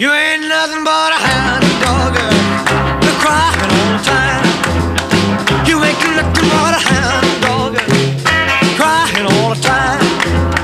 You ain't nothing but a hound dog, you're crying all the time. You ain't nothing but a hound dog, crying all the time.